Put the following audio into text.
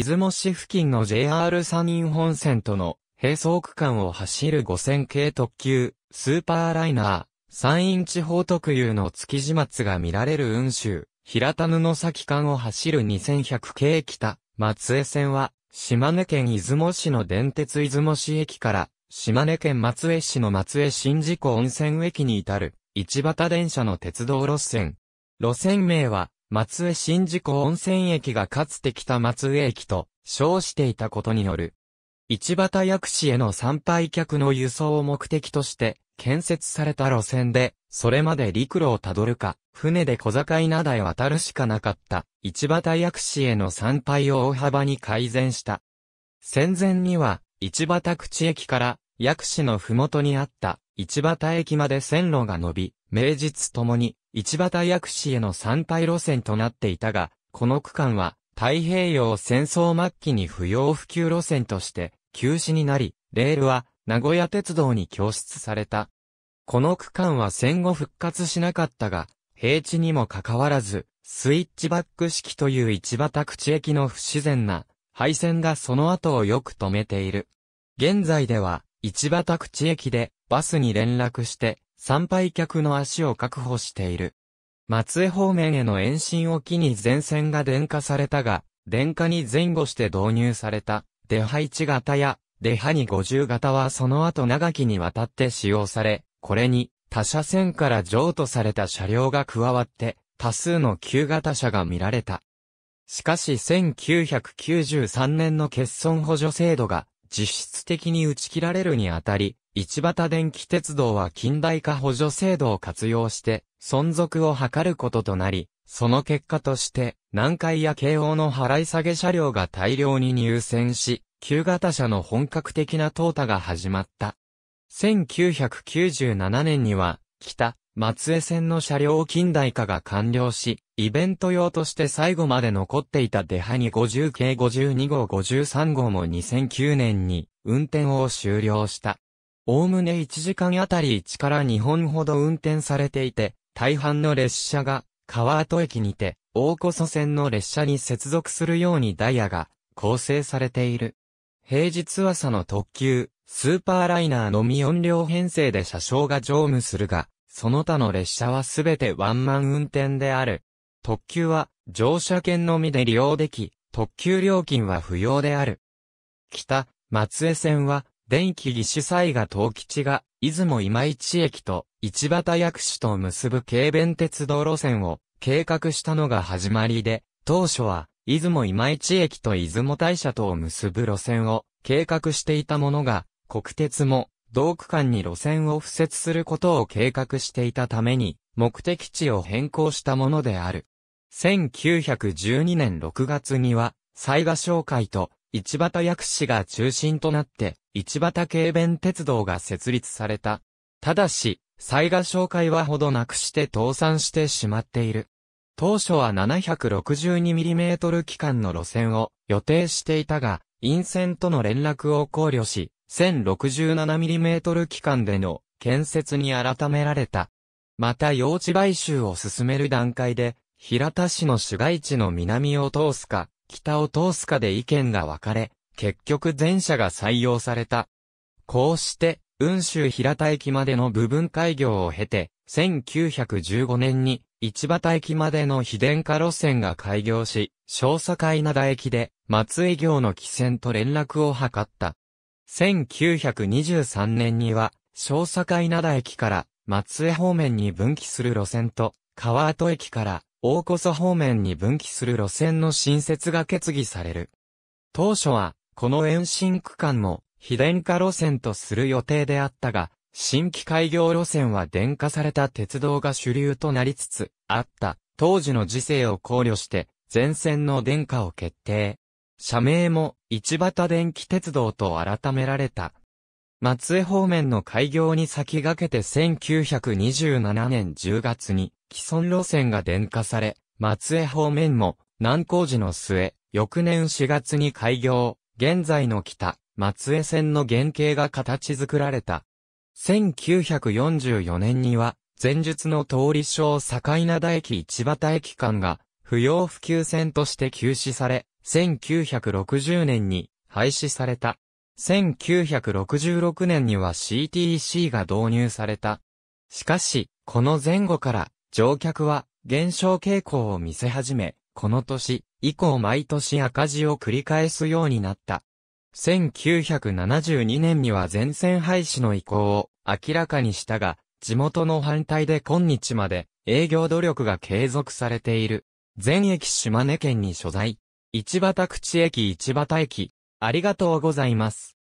出雲市付近の JR 山陰本線との並走区間を走る5000系特急、スーパーライナー、山陰地方特有の月始末が見られる雲州、平田布崎間を走る2100系北、松江線は、島根県出雲市の電鉄出雲市駅から、島根県松江市の松江新事故温泉駅に至る、市畑電車の鉄道路線。路線名は、松江新事故温泉駅がかつて北松江駅と称していたことによる。市畑薬師への参拝客の輸送を目的として建設された路線で、それまで陸路をたどるか、船で小坂灘へ渡るしかなかった、市畑薬師への参拝を大幅に改善した。戦前には、市畑口駅から薬師のふもとにあった市畑駅まで線路が伸び、名実ともに市畑薬師への参拝路線となっていたが、この区間は太平洋戦争末期に不要不急路線として休止になり、レールは名古屋鉄道に供出された。この区間は戦後復活しなかったが、平地にもかかわらず、スイッチバック式という市畑口駅の不自然な配線がその後をよく止めている。現在では、市畑口駅でバスに連絡して参拝客の足を確保している。松江方面への延伸を機に全線が電化されたが、電化に前後して導入された、出配置型や、出ハに50型はその後長きにわたって使用され、これに他車線から譲渡された車両が加わって、多数の旧型車が見られた。しかし1993年の欠損補助制度が実質的に打ち切られるにあたり、市畑電気鉄道は近代化補助制度を活用して、存続を図ることとなり、その結果として、南海や京王の払い下げ車両が大量に入線し、旧型車の本格的な淘汰が始まった。1997年には、北、松江線の車両近代化が完了し、イベント用として最後まで残っていたデハニ50系52号53号も2009年に運転を終了した。おおむね1時間あたり1から2本ほど運転されていて、大半の列車が川跡駅にて、大古蘇線の列車に接続するようにダイヤが構成されている。平日朝の特急、スーパーライナーのみ4両編成で車掌が乗務するが、その他の列車はすべてワンマン運転である。特急は乗車券のみで利用でき、特急料金は不要である。北、松江線は、電気義手西が東吉が、出雲今市駅と、市畑薬師と結ぶ軽便鉄道路線を計画したのが始まりで、当初は、出雲今市駅と出雲大社とを結ぶ路線を計画していたものが、国鉄も、同区間に路線を敷設することを計画していたために、目的地を変更したものである。1912年6月には、災賀商会と市畑薬師が中心となって、市畑軽便鉄道が設立された。ただし、災賀商会はほどなくして倒産してしまっている。当初は 762mm 機関の路線を予定していたが、陰線との連絡を考慮し、1067mm 機関での建設に改められた。また用地買収を進める段階で、平田市の市街地の南を通すか、北を通すかで意見が分かれ、結局前者が採用された。こうして、雲州平田駅までの部分開業を経て、1915年に、市畑駅までの非電化路線が開業し、小堺灘駅で、松江行の汽船と連絡を図った。1923年には、小堺灘駅から松江方面に分岐する路線と、川跡駅から大こそ方面に分岐する路線の新設が決議される。当初は、この延伸区間も、非電化路線とする予定であったが、新規開業路線は電化された鉄道が主流となりつつあった当時の時勢を考慮して全線の電化を決定。社名も市畑電気鉄道と改められた。松江方面の開業に先駆けて1927年10月に既存路線が電化され、松江方面も南工事の末、翌年4月に開業、現在の北、松江線の原型が形作られた。1944年には、前述の通り小境灘駅市畑駅間が、不要不急線として休止され、1960年に廃止された。1966年には CTC が導入された。しかし、この前後から乗客は減少傾向を見せ始め、この年以降毎年赤字を繰り返すようになった。1972年には全線廃止の意向を明らかにしたが、地元の反対で今日まで営業努力が継続されている。全駅島根県に所在。市畑口駅市畑駅。ありがとうございます。